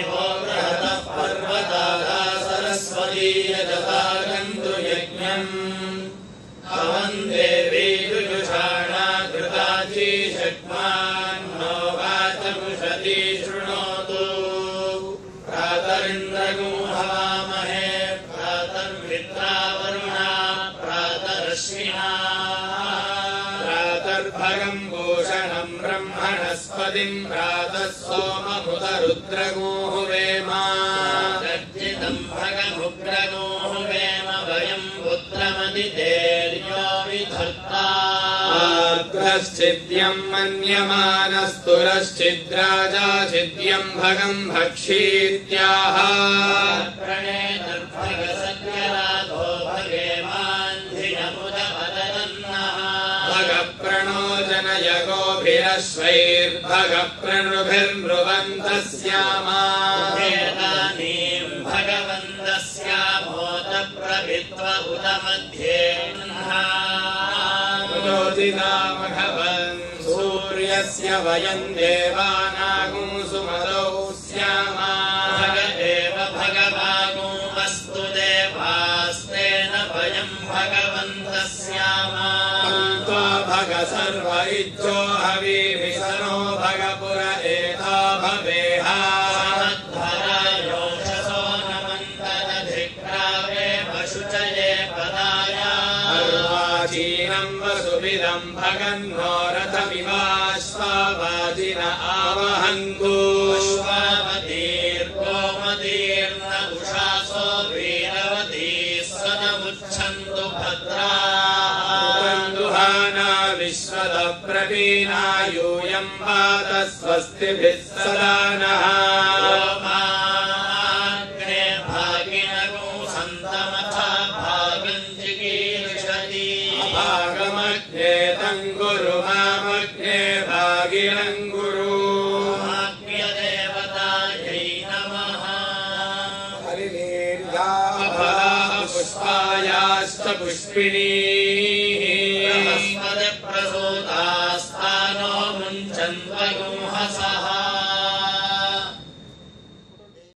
दिवो बृहतः पर्वतादा सरस्वती यजता गन्तु यज्ञम् अवन् देवी शक्मान्नो वाचमुषती शृणोतु प्रातरिन्द्रगो हवामहे प्रातर्मित्रा वरुणा प्रातरश्मिना प्रातर्भगम् भूषणम् ब्रह्मणस्पतिम् प्रातः सोममुदरुद्रगोः वेमा गर्जितम् भगमुग्रगोः वेम वयम् पुत्रमदितेर्यो विधत्ता आर्द्रश्चिद्यम् मन्यमानस्तुरश्चिद्राजाचिद्यम् भगम् भक्षीत्याह प्रणेतर्भगसत्यराधो भगेमान्धिनमुदपदन्नः भगप्रणो उत मध्ये भगवन् सूर्यस्य वयम् देवानागुं सुमदौ स्यामा। भग एव भगवागोमस्तु देवास्तेन वयम् भगवन्तः स्यामा भग सर्व इच्छो हवीभिसनो भगपुर एता भवेहा। योषसो नमन्तदधिक्रावे पशुचये पदाया अर्वाचीनम् वसुविदम् भगन्नो रथमिवाश्वावाजिन आवहन्तु यूयम् पात स्वस्तिभिः सदा नः। माग्ने भागिनगो सन्तमथा भागम् चिकीर्षति भागमग्ने तम् गुरु। मामग्ने भागिनम् गुरु देवतायै नमः। हरिवीर्या पुष्पिणीपदप्रसोदास्तानो मञ्चन्द्रों हसा